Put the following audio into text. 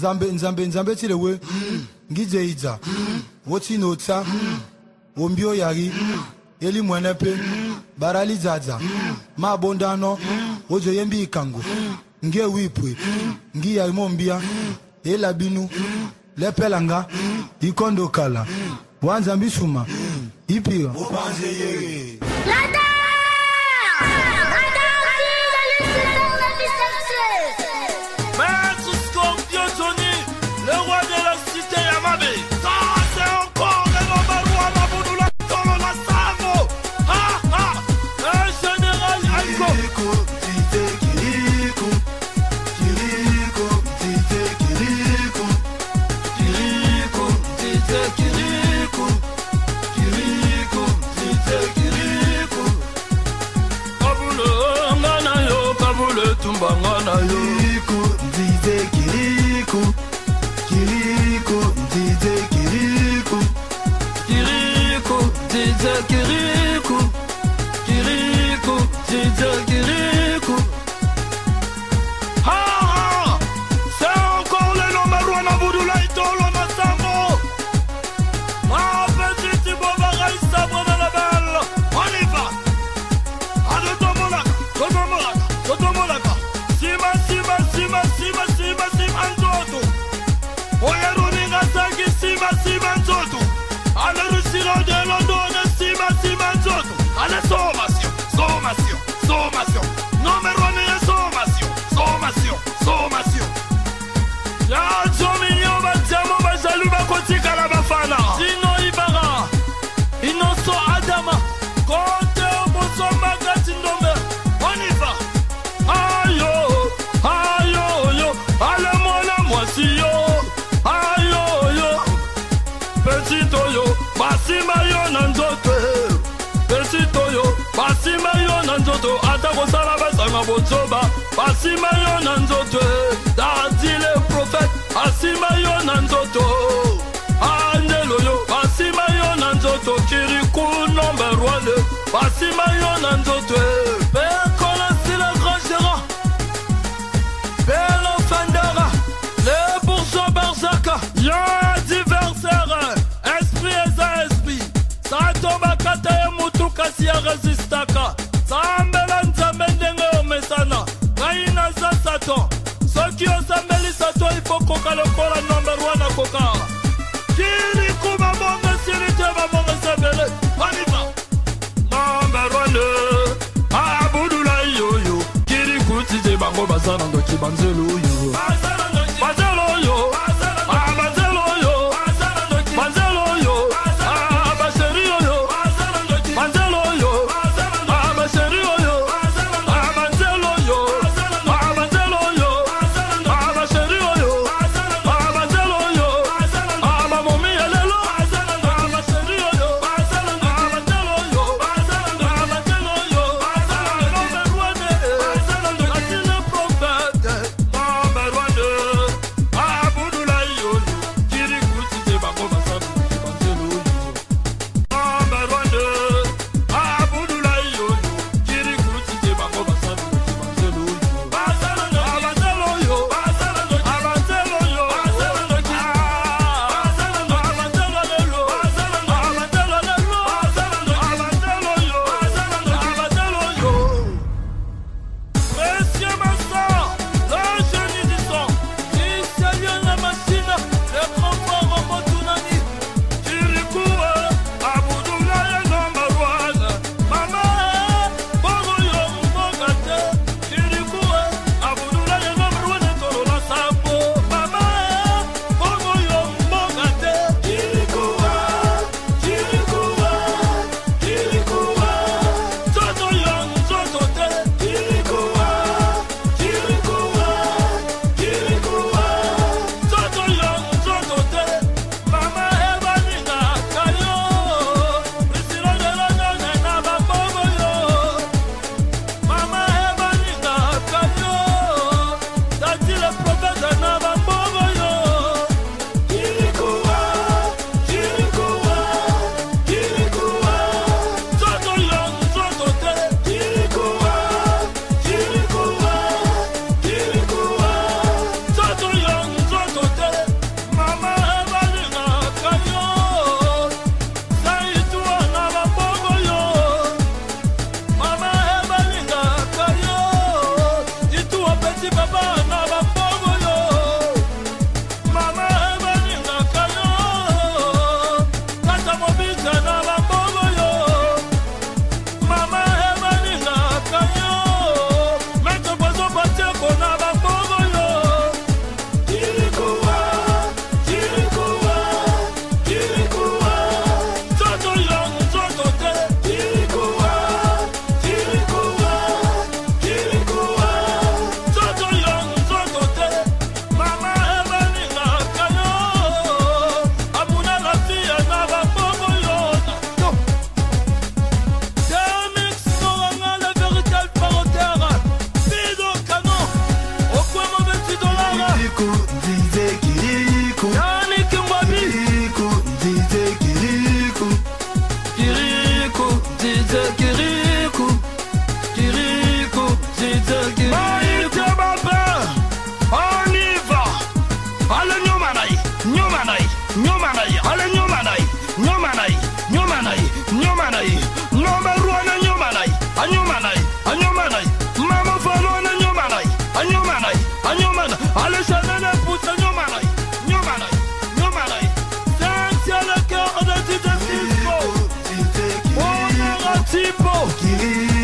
nzambe nzambe nzambe ti lo we ngi dze e dza wo ti na o tsa wo mbi oyari ye li mwene pe bara li dzadza ma abonda no wo zo ye mbi ikango ngi ewi ipue ngi yari mo mbia ye labi nu lepe langa ikondo kala wa nzambe i suma i pira simanzoto ale risiro de londone simasimanzoto ale somasio somasio somasio bozoba basima yo na nzoto dadi le profete asima yo na nzoto anjelo yo basima yo na nzoto kiriku nombe rwande basima yo na nzoto pekolasi le grand gérant pe l'offendera le bourgeois berzaka yeah! kasi ya resistaka samba soki osambelisa to ipokoka lokola nomber 1 akoka kiri kuba bongo siri te babongo sebele anima nomber 1 abudula yoyo kiri kutite bango baza na ndoki banzelu oyo Tipo.